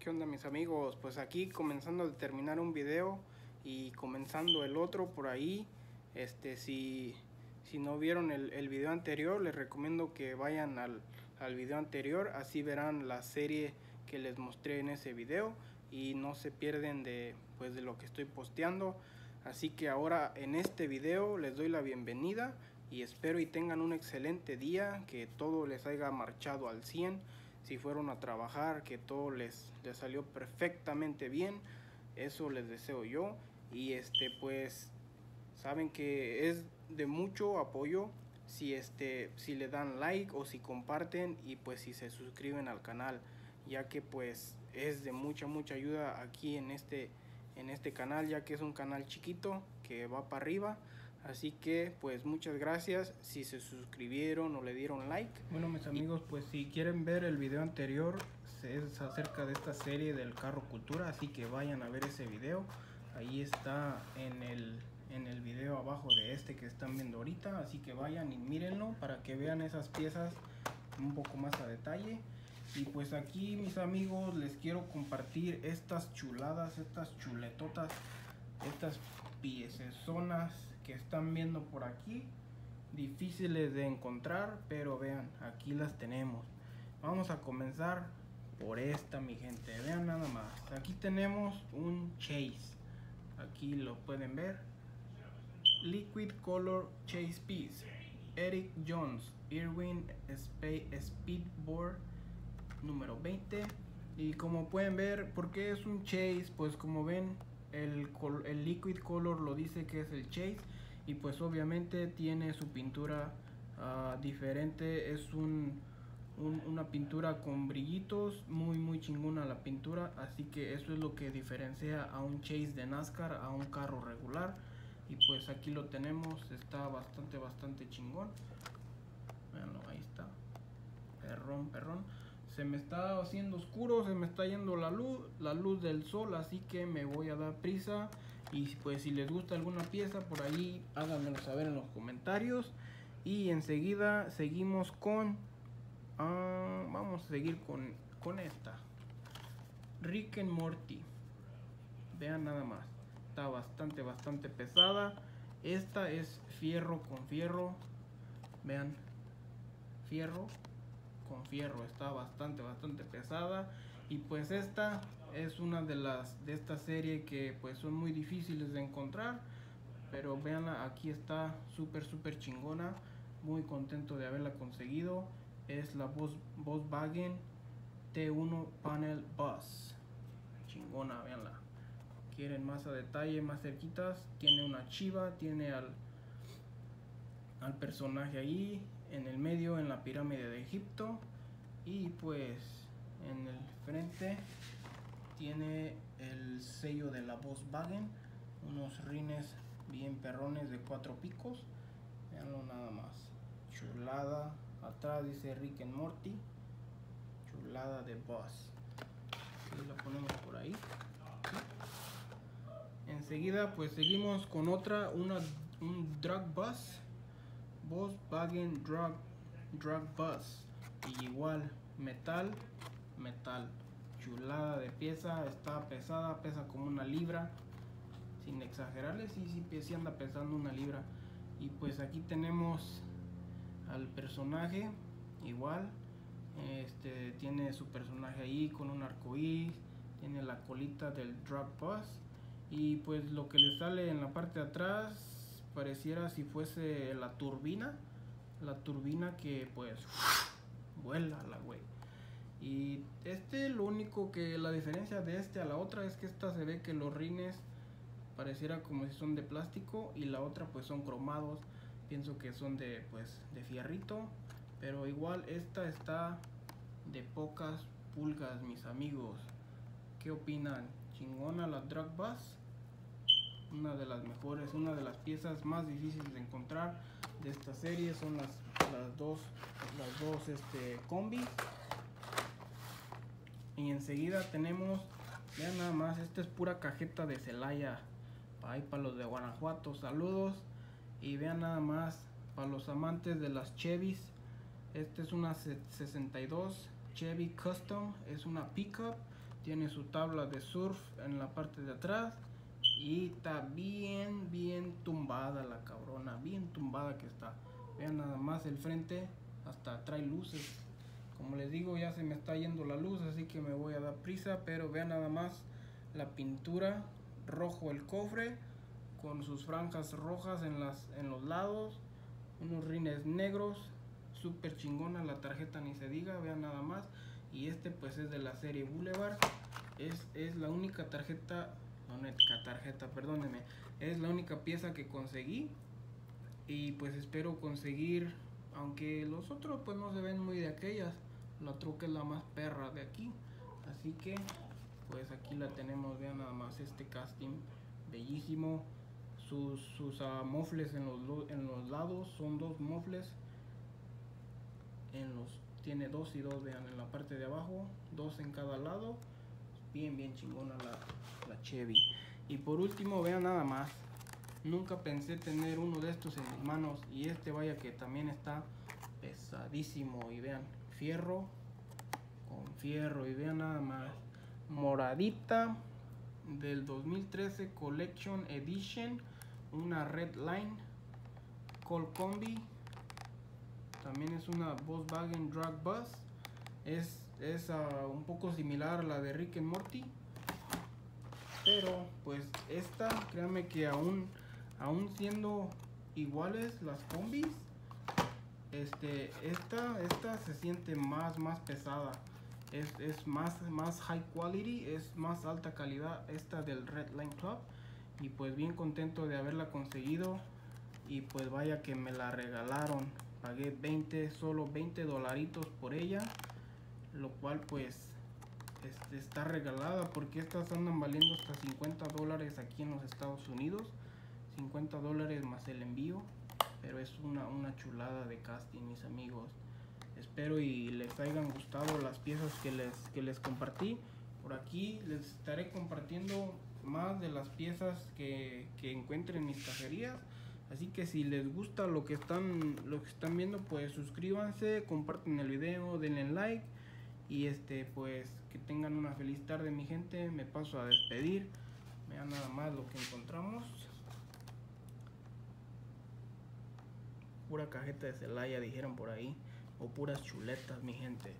¿Qué onda mis amigos? Pues aquí comenzando a terminar un video y comenzando el otro por ahí. Este, si, si no vieron el, el video anterior, les recomiendo que vayan al, al video anterior. Así verán la serie que les mostré en ese video y no se pierden de, pues, de lo que estoy posteando. Así que ahora en este video les doy la bienvenida y espero y tengan un excelente día, que todo les haya marchado al 100 si fueron a trabajar, que todo les, salió perfectamente bien. Eso les deseo yo. Y este pues saben que es de mucho apoyo si este si le dan like o si comparten y pues si se suscriben al canal, ya que pues es de mucha mucha ayuda aquí en este en este canal, ya que es un canal chiquito que va para arriba. Así que pues muchas gracias si se suscribieron o le dieron like. Bueno mis amigos pues si quieren ver el video anterior es acerca de esta serie del carro cultura. Así que vayan a ver ese video. Ahí está en el, en el video abajo de este que están viendo ahorita. Así que vayan y mírenlo para que vean esas piezas un poco más a detalle. Y pues aquí mis amigos les quiero compartir estas chuladas, estas chuletotas, estas zonas que están viendo por aquí. Difíciles de encontrar, pero vean, aquí las tenemos. Vamos a comenzar por esta mi gente, vean nada más. Aquí tenemos un Chase, aquí lo pueden ver. Liquid Color Chase Piece, Eric Jones, Irwin Speedboard número 20 y como pueden ver ¿por qué es un chase? pues como ven el, el liquid color lo dice que es el chase y pues obviamente tiene su pintura uh, diferente. Es un, una pintura con brillitos muy muy chingona la pintura así que eso es lo que diferencia a un chase de NASCAR a un carro regular. Y pues aquí lo tenemos está bastante bastante chingón. Veanlo, ahí está. Perrón perrón se me está haciendo oscuro, se me está yendo la luz, la luz del sol, así que me voy a dar prisa. Y pues si les gusta alguna pieza por ahí, háganmelo saber en los comentarios. Y enseguida seguimos con... Ah, vamos a seguir con, con esta. Rick and Morty. Vean nada más. Está bastante, bastante pesada. Esta es fierro con fierro. Vean. Fierro con fierro está bastante bastante pesada. Y pues esta es una de las de esta serie que pues son muy difíciles de encontrar. Pero veanla aquí está súper súper chingona. Muy contento de haberla conseguido. Es la Volkswagen T1 Panel Bus. Chingona veanla quieren más a detalle más cerquitas tiene una chiva tiene al al personaje ahí en el medio en la pirámide de Egipto. Y pues en el frente tiene el sello de la Volkswagen unos rines bien perrones de cuatro picos. Veanlo nada más. Chulada. Atrás dice Rick and Morty. Chulada de Boss. Y lo ponemos por ahí. Enseguida pues seguimos con otra una un drag bus Volkswagen Drug, Drug Bus. Y igual, metal, metal. Chulada de pieza, está pesada, pesa como una libra. Sin exagerarles, sí, sí, sí anda pesando una libra. Y pues aquí tenemos al personaje, igual. Este tiene su personaje ahí con un arcoíris, tiene la colita del Drug Bus. Y pues lo que le sale en la parte de atrás pareciera si fuese la turbina la turbina que pues vuela la güey. Y este lo único que la diferencia de este a la otra es que esta se ve que los rines pareciera como si son de plástico y la otra pues son cromados. Pienso que son de pues de fierrito pero igual esta está de pocas pulgas mis amigos. Qué opinan chingona la drag bus una de las mejores, una de las piezas más difíciles de encontrar de esta serie son las, las dos, las dos este, combi. Y enseguida tenemos, vean nada más, esta es pura cajeta de Celaya, ahí para los de Guanajuato, saludos. Y vean nada más, para los amantes de las Chevys, esta es una 62 Chevy Custom, es una pickup tiene su tabla de surf en la parte de atrás y está bien bien tumbada la cabrona bien tumbada que está. Vean nada más el frente hasta trae luces. Como les digo ya se me está yendo la luz así que me voy a dar prisa pero vean nada más la pintura rojo el cofre con sus franjas rojas en las en los lados unos rines negros super chingona la tarjeta ni se diga vean nada más. Y este pues es de la serie Boulevard. Es, es la única tarjeta única tarjeta es la única pieza que conseguí y pues espero conseguir aunque los otros pues no se ven muy de aquellas. La truca es la más perra de aquí. Así que pues aquí la tenemos vean nada más este casting bellísimo. Sus, sus uh, mofles en los, en los lados son dos mofles. En los tiene dos y dos vean en la parte de abajo dos en cada lado bien bien chingona la, Chevy. Y por último vean nada más nunca pensé tener uno de estos en mis manos y este vaya que también está pesadísimo. Y vean fierro con fierro y vean nada más moradita del 2013 Collection Edition una Red Line Col Combi también es una Volkswagen Drag Bus es, es un poco similar a la de Rick and Morty pero pues esta créanme que aún aún siendo iguales las combis este esta esta se siente más más pesada. Es, es, más más high quality es más alta calidad esta del Red Line Club. Y pues bien contento de haberla conseguido. Y pues vaya que me la regalaron. Pagué 20 solo 20 dolaritos por ella lo cual pues este, está regalada porque estas andan valiendo hasta 50 dólares aquí en los Estados Unidos 50 dólares más el envío pero es una, una chulada de casting mis amigos. Espero y les hayan gustado las piezas que les, que les compartí. Por aquí les estaré compartiendo más de las piezas que, que encuentre en mis cajerías. Así que si les gusta lo que están lo que están viendo pues suscríbanse comparten el video denle like y este pues que tengan una feliz tarde mi gente. Me paso a despedir. Vean nada más lo que encontramos. Pura cajeta de Celaya dijeron por ahí. O puras chuletas mi gente